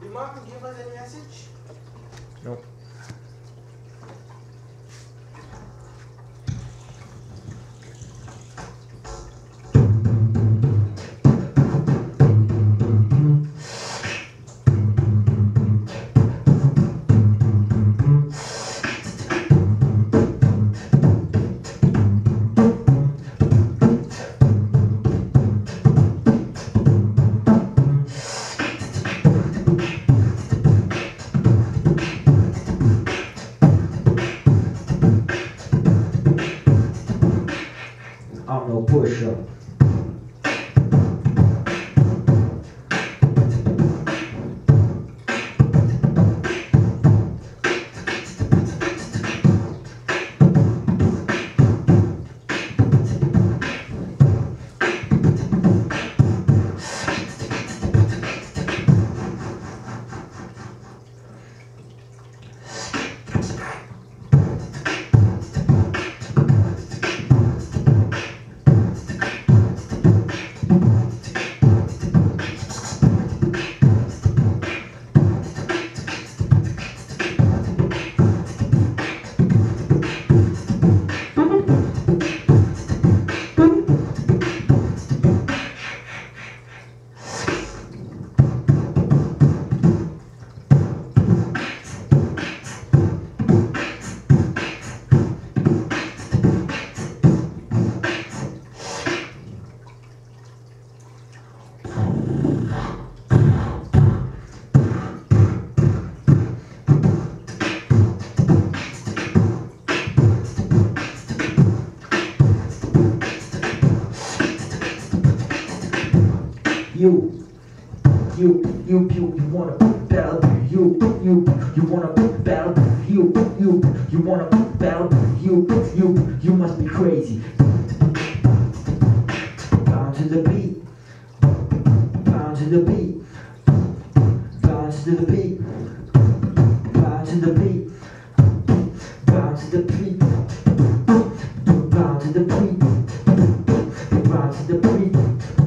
Did Marvin give us a message? Nope. I'm you. You, you, you, you wanna pick battle. You, you, you wanna pick battle. You, you, you wanna pick battle. You, you, you must be crazy. Bounce to the beat. Bounce to the beat. Bounce to the beat. Bounce to the beat. Bounce to the beat. Bounce to the beat. Pound to the beat. Bounce to the beat.